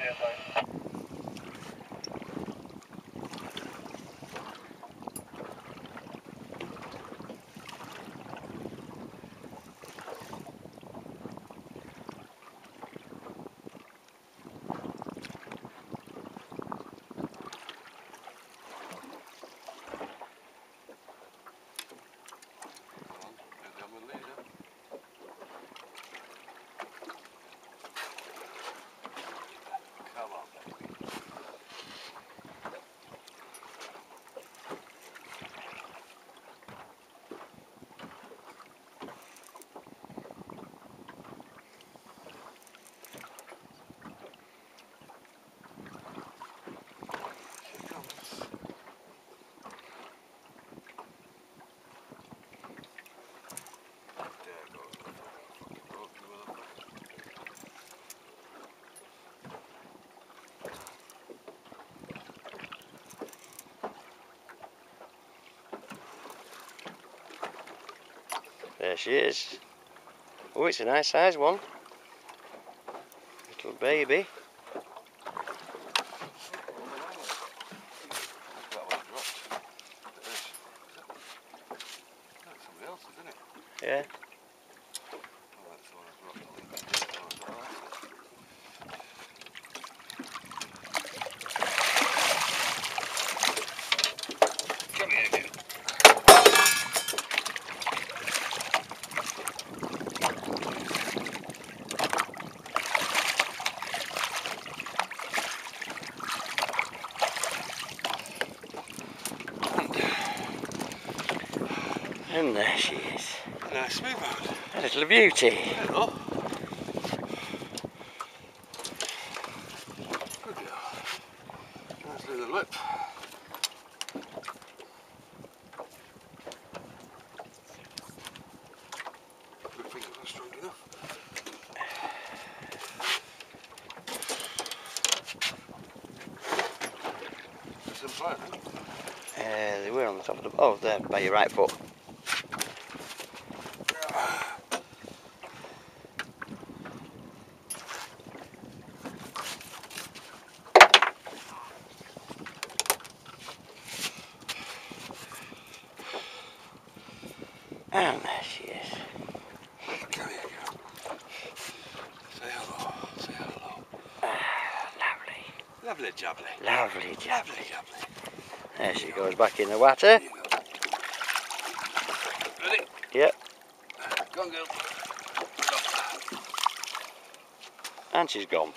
ありがと。She is. Oh, it's a nice size one. Little baby. That one dropped. It is. That's somebody else's, isn't it? Yeah. Oh, that's the one I dropped. I think that's the one I dropped. Come here, kid. And there she is. Nice move out. A little beauty. Hello. Good girl. Nice little lip. Good finger not strong enough. Some fire, huh? Uh, they were on the top of the. Oh, there, by your right foot. And there she is. Come here, girl. Say hello. Say hello. Ah, lovely. Lovely jubbly. Lovely job. Lovely jubbly. There she goes back in the water. Here you go. Ready? Yep. Go on. And she's gone.